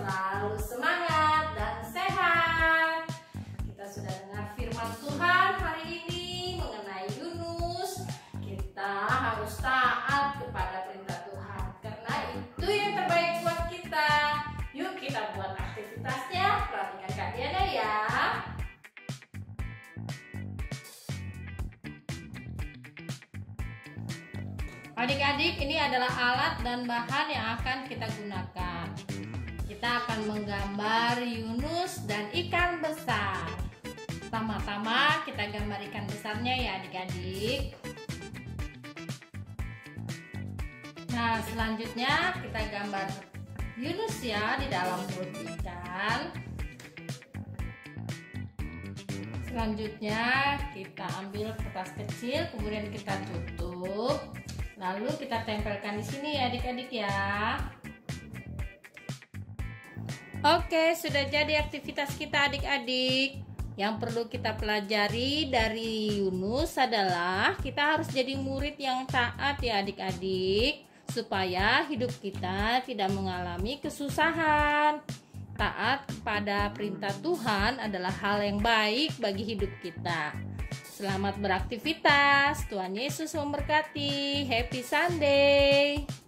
selalu semangat dan sehat. Kita sudah dengar firman Tuhan hari ini mengenai Yunus. Kita harus taat kepada perintah Tuhan karena itu yang terbaik buat kita. Yuk kita buat aktivitasnya. Perhatikan Kak Diana ya. Adik-adik, ini adalah alat dan bahan yang akan kita gunakan. Kita akan menggambar Yunus dan ikan besar. Pertama-tama kita gambar ikan besarnya ya adik-adik. Nah, selanjutnya kita gambar Yunus ya di dalam perut ikan. Selanjutnya kita ambil kertas kecil, kemudian kita tutup. Lalu kita tempelkan di sini ya adik-adik ya. Oke, sudah jadi aktivitas kita adik-adik. Yang perlu kita pelajari dari Yunus adalah kita harus jadi murid yang taat ya adik-adik supaya hidup kita tidak mengalami kesusahan. Taat pada perintah Tuhan adalah hal yang baik bagi hidup kita. Selamat beraktivitas. Tuhan Yesus memberkati. Happy Sunday.